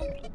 you